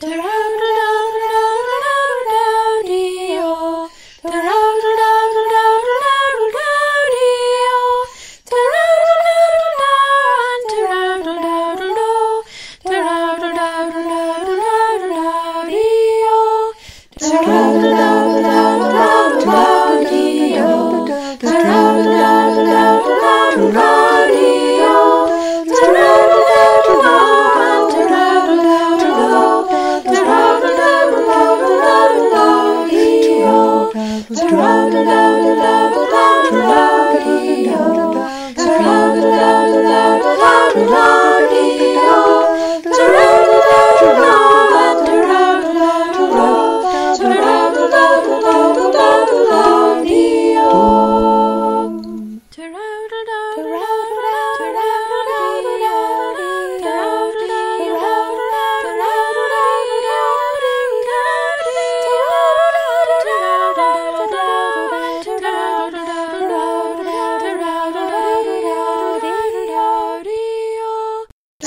They're was.